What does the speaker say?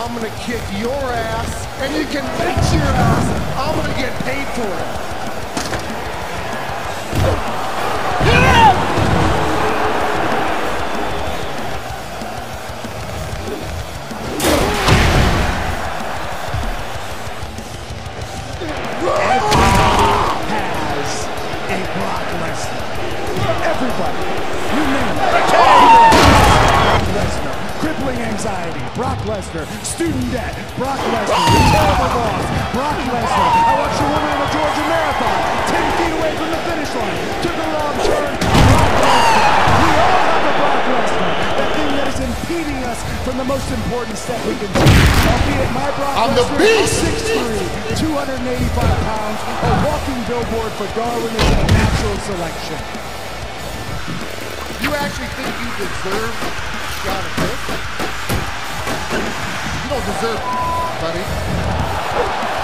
I'm gonna kick your ass, and you can bet your ass I'm gonna get paid for it. has a Brock Lesnar. Everybody, you crippling anxiety, Brock Lesnar, student debt, Brock Lesnar, the terrible boss, Brock Lesnar. I watched a woman in a Georgia marathon, 10 feet away from the finish line, took a wrong turn, Brock Lesnar. We all have a Brock Lesnar, that thing that is impeding us from the most important step we can take. Albeit my Brock I'm the Lesnar is beast! 6'3", 285 pounds, a walking billboard for Darwinism and natural selection. You actually think you deserve this? Deserve buddy.